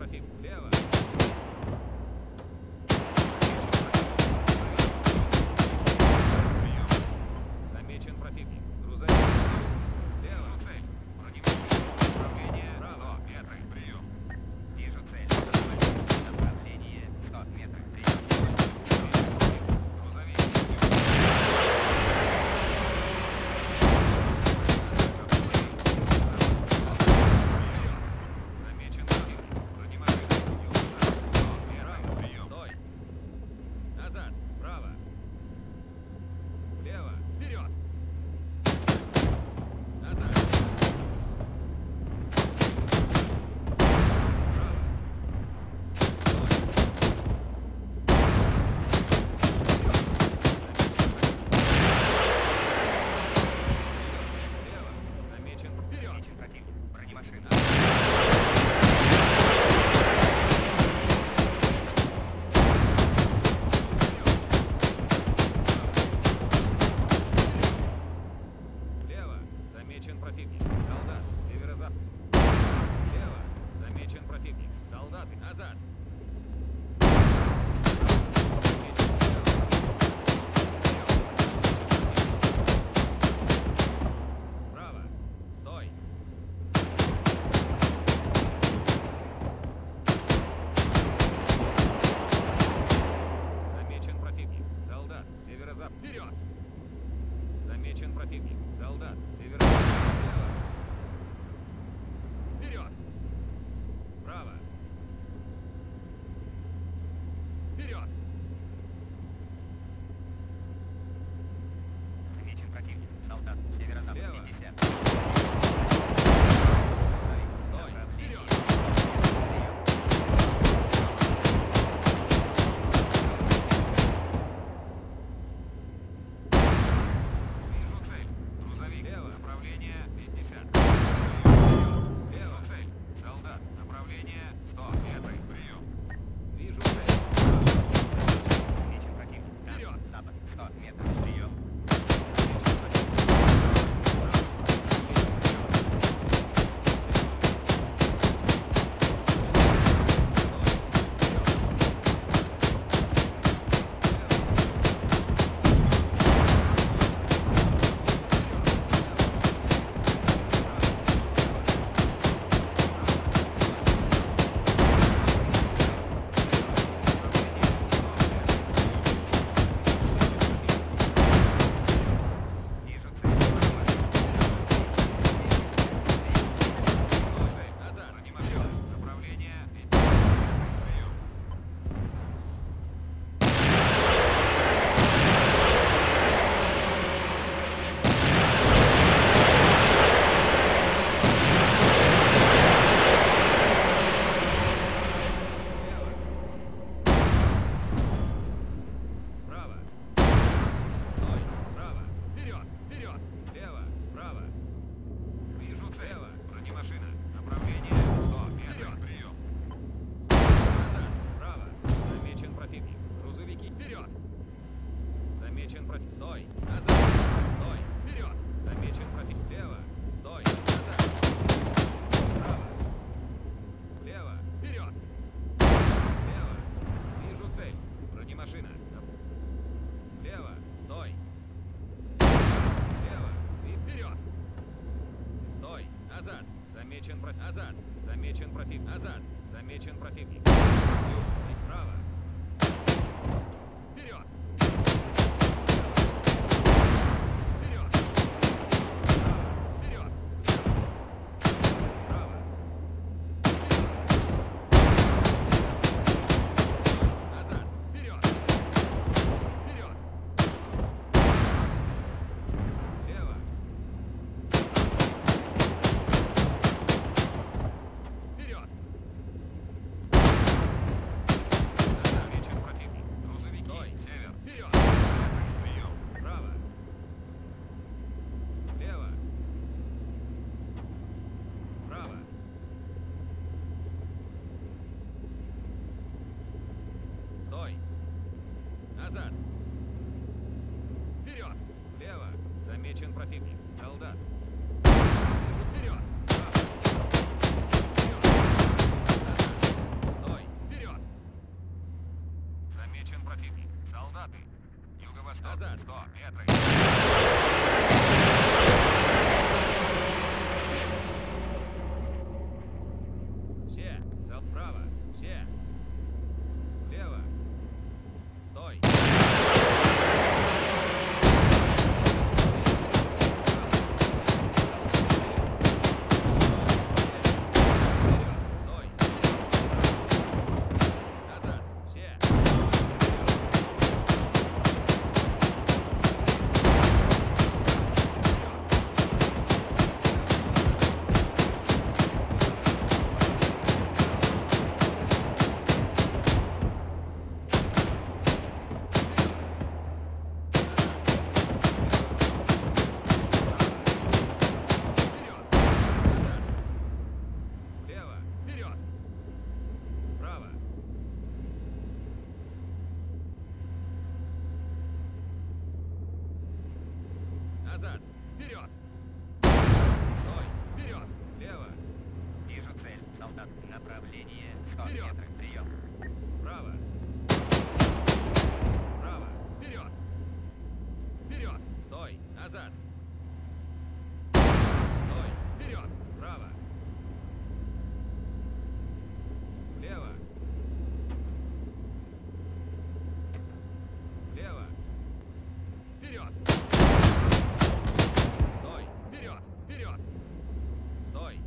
против. Лево. против... Стой! Назад! Стой! Вперед! Замечен против... Лево! Стой! Назад! Право! Лево! Вперед! Лево! Вижу цель! Бронемашина! Лево! Стой! Лево! И вперед! Стой! Назад! Замечен против... Назад! Замечен против... Назад! Замечен противник. Право! Этой. Стой!